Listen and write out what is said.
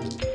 음.